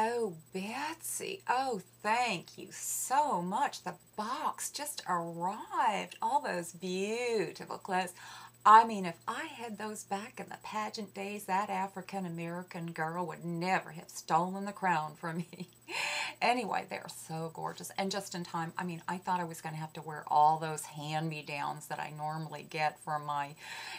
Oh, Betsy. Oh, thank you so much. The box just arrived. All those beautiful clothes. I mean, if I had those back in the pageant days, that African American girl would never have stolen the crown from me. anyway, they're so gorgeous. And just in time, I mean, I thought I was going to have to wear all those hand-me-downs that I normally get from my,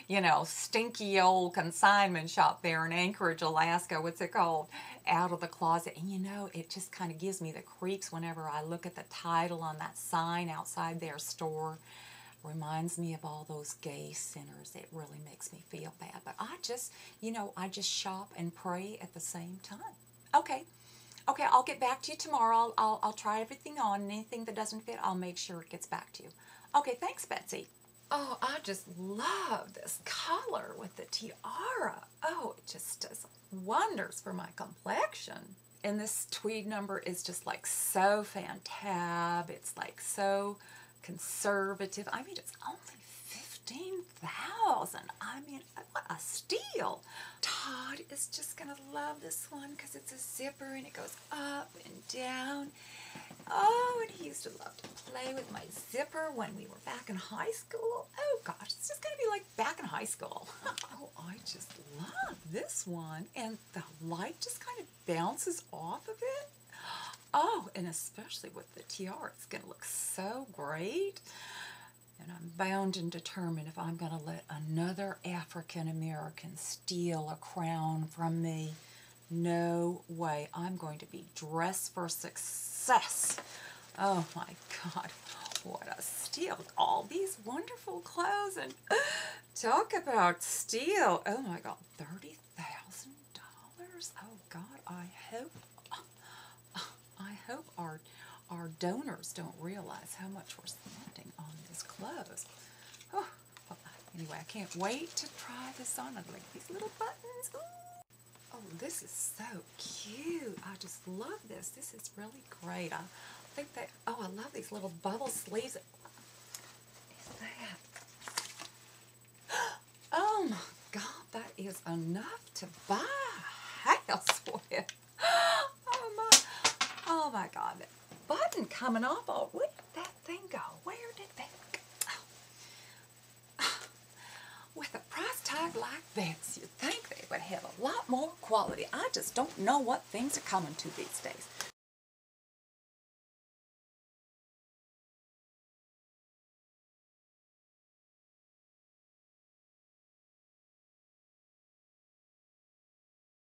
you know, stinky old consignment shop there in Anchorage, Alaska. What's it called? Out of the closet. And you know, it just kind of gives me the creeps whenever I look at the title on that sign outside their store reminds me of all those gay sinners. It really makes me feel bad. But I just, you know, I just shop and pray at the same time. Okay. Okay, I'll get back to you tomorrow. I'll, I'll, try everything on. Anything that doesn't fit, I'll make sure it gets back to you. Okay, thanks, Betsy. Oh, I just love this color with the tiara. Oh, it just does wonders for my complexion. And this tweed number is just like so fantab. It's like so conservative. I mean, it's only 15000 I mean, what a steal. Is just going to love this one because it's a zipper and it goes up and down. Oh, and he used to love to play with my zipper when we were back in high school. Oh gosh, it's just going to be like back in high school. oh, I just love this one. And the light just kind of bounces off of it. Oh, and especially with the tiara, it's going to look so great. And I'm bound and determined if I'm going to let another African American steal a crown from me, no way. I'm going to be dressed for success. Oh my God, what a steal. All these wonderful clothes and talk about steal. Oh my God, $30,000? Oh God, I hope I hope our our donors don't realize how much we're spending on these clothes. Oh, uh, well, anyway, I can't wait to try this on. I like these little buttons. Ooh. Oh, this is so cute. I just love this. This is really great. I think that, oh, I love these little bubble sleeves. Is that? Oh my God, that is enough to buy a house with. Oh, oh my God, button coming off. Oh, where did that thing go? Where did that go? Oh. With a price tag like this, you'd think they would have a lot more quality. I just don't know what things are coming to these days.